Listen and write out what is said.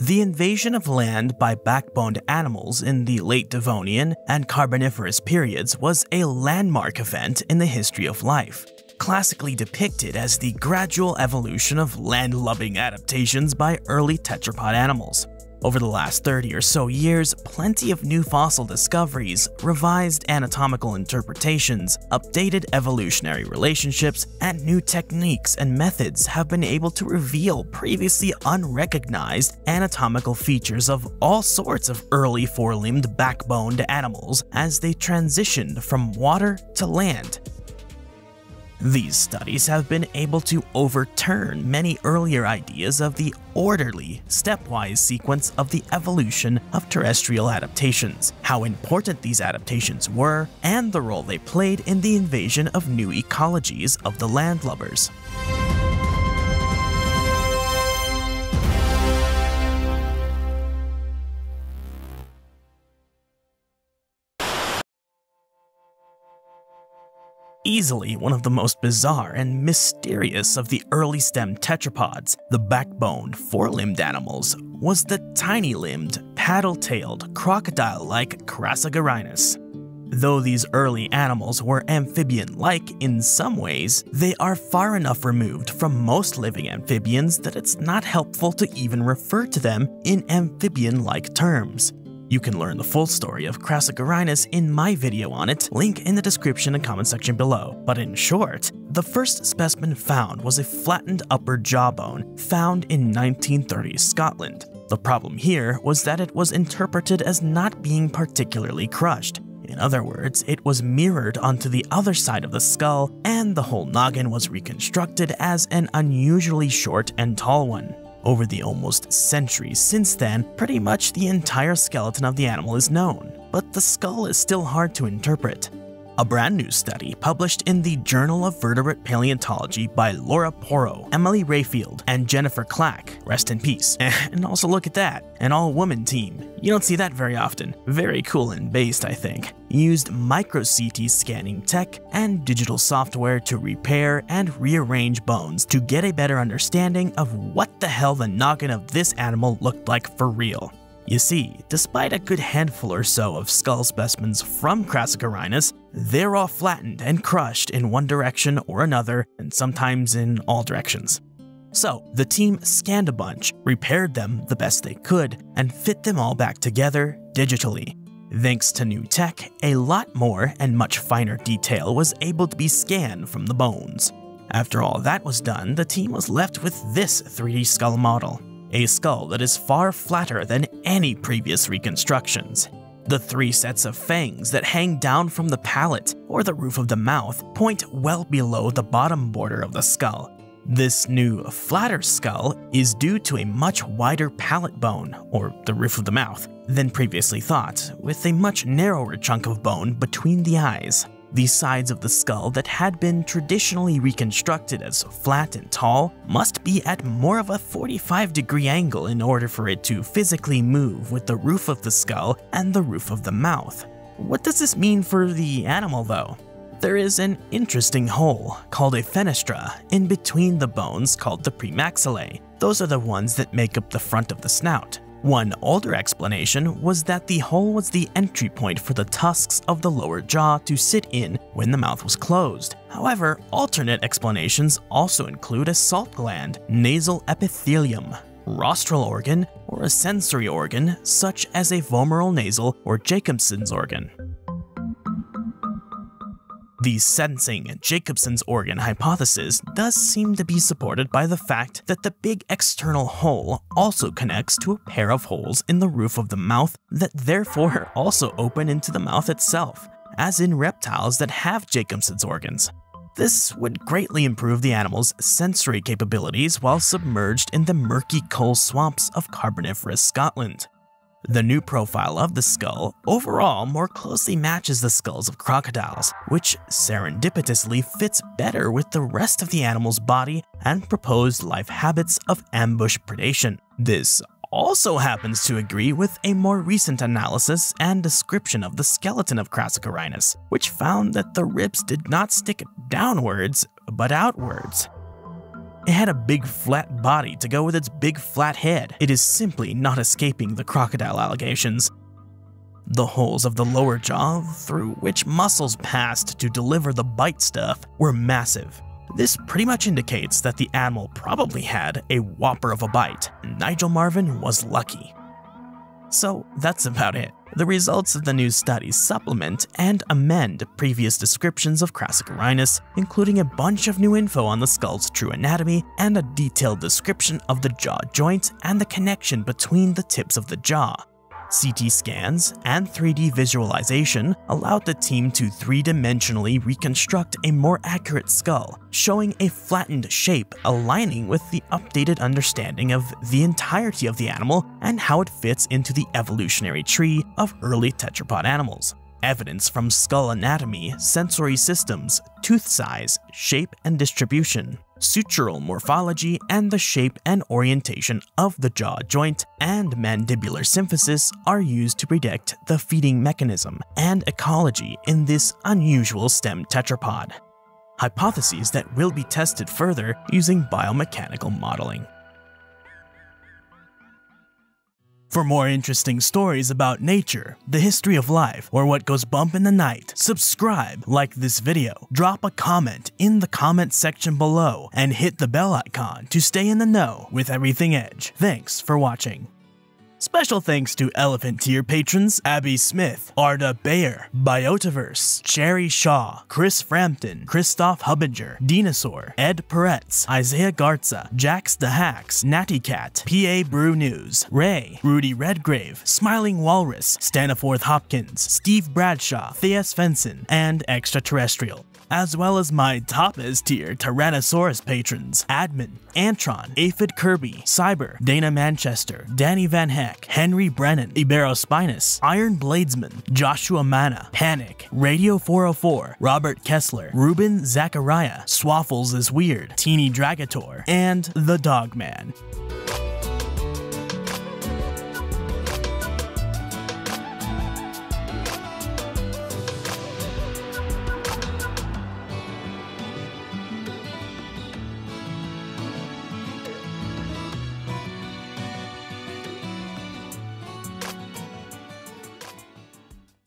The invasion of land by backboned animals in the late Devonian and Carboniferous periods was a landmark event in the history of life, classically depicted as the gradual evolution of land-loving adaptations by early tetrapod animals. Over the last 30 or so years, plenty of new fossil discoveries, revised anatomical interpretations, updated evolutionary relationships, and new techniques and methods have been able to reveal previously unrecognized anatomical features of all sorts of early four-limbed backboned animals as they transitioned from water to land these studies have been able to overturn many earlier ideas of the orderly, stepwise sequence of the evolution of terrestrial adaptations, how important these adaptations were, and the role they played in the invasion of new ecologies of the landlubbers. Easily one of the most bizarre and mysterious of the early stem tetrapods, the backboned, four-limbed animals, was the tiny-limbed, paddle-tailed, crocodile-like Crassigyrinus. Though these early animals were amphibian-like in some ways, they are far enough removed from most living amphibians that it's not helpful to even refer to them in amphibian-like terms. You can learn the full story of Crassigyrinus in my video on it, link in the description and comment section below. But in short, the first specimen found was a flattened upper jawbone found in 1930s Scotland. The problem here was that it was interpreted as not being particularly crushed. In other words, it was mirrored onto the other side of the skull, and the whole noggin was reconstructed as an unusually short and tall one. Over the almost century since then, pretty much the entire skeleton of the animal is known, but the skull is still hard to interpret. A brand new study published in the Journal of Vertebrate Paleontology by Laura Porro, Emily Rayfield, and Jennifer Clack, rest in peace. And also look at that, an all-woman team. You don't see that very often. Very cool and based, I think. Used micro-CT scanning tech and digital software to repair and rearrange bones to get a better understanding of what the hell the noggin of this animal looked like for real. You see, despite a good handful or so of skull specimens from Crassigyrinus, they're all flattened and crushed in one direction or another, and sometimes in all directions. So, the team scanned a bunch, repaired them the best they could, and fit them all back together digitally. Thanks to new tech, a lot more and much finer detail was able to be scanned from the bones. After all that was done, the team was left with this 3D skull model a skull that is far flatter than any previous reconstructions. The three sets of fangs that hang down from the palate or the roof of the mouth point well below the bottom border of the skull. This new, flatter skull is due to a much wider palate bone, or the roof of the mouth, than previously thought, with a much narrower chunk of bone between the eyes. The sides of the skull that had been traditionally reconstructed as flat and tall must be at more of a 45 degree angle in order for it to physically move with the roof of the skull and the roof of the mouth. What does this mean for the animal though? There is an interesting hole, called a fenestra, in between the bones called the premaxillae. Those are the ones that make up the front of the snout. One older explanation was that the hole was the entry point for the tusks of the lower jaw to sit in when the mouth was closed. However, alternate explanations also include a salt gland, nasal epithelium, rostral organ, or a sensory organ such as a vomeronasal or Jacobson's organ. The sensing Jacobson's organ hypothesis does seem to be supported by the fact that the big external hole also connects to a pair of holes in the roof of the mouth that therefore also open into the mouth itself, as in reptiles that have Jacobson's organs. This would greatly improve the animal's sensory capabilities while submerged in the murky coal swamps of Carboniferous Scotland. The new profile of the skull overall more closely matches the skulls of crocodiles, which serendipitously fits better with the rest of the animal's body and proposed life habits of ambush predation. This also happens to agree with a more recent analysis and description of the skeleton of Crassigyrinus, which found that the ribs did not stick downwards, but outwards. It had a big flat body to go with its big flat head. It is simply not escaping the crocodile allegations. The holes of the lower jaw, through which muscles passed to deliver the bite stuff, were massive. This pretty much indicates that the animal probably had a whopper of a bite. Nigel Marven was lucky. So that's about it. The results of the new studies supplement and amend previous descriptions of Crassigyrinus, including a bunch of new info on the skull's true anatomy and a detailed description of the jaw joint and the connection between the tips of the jaw. CT scans and 3D visualization allowed the team to three-dimensionally reconstruct a more accurate skull, showing a flattened shape aligning with the updated understanding of the entirety of the animal and how it fits into the evolutionary tree of early tetrapod animals. Evidence from skull anatomy, sensory systems, tooth size, shape and distribution, sutural morphology, and the shape and orientation of the jaw joint and mandibular symphysis are used to predict the feeding mechanism and ecology in this unusual stem tetrapod. Hypotheses that will be tested further using biomechanical modeling. For more interesting stories about nature, the history of life, or what goes bump in the night, subscribe, like this video, drop a comment in the comment section below, and hit the bell icon to stay in the know with everything Edge. Thanks for watching. Special thanks to Elephant Tier patrons Abby Smith, Arda Bayer, Biotaverse, Cherry Shaw, Chris Frampton, Christoph Hubinger, Dinosaur, Ed Peretz, Isaiah Garza, Jax the Hacks, Natty Cat, PA Brew News, Ray, Rudy Redgrave, Smiling Walrus, Staniforth Hopkins, Steve Bradshaw, Thea Svensson, and Extraterrestrial. As well as my top tier Tyrannosaurus patrons Admin, Antron, Aphid Kirby, Cyber, Dana Manchester, Danny Van Heck, Henry Brennan, Iberospinus, Iron Bladesman, Joshua Mana, Panic, Radio 404, Robert Kessler, Ruben Zachariah, Swaffles is Weird, Teeny Dragator, and The Dogman.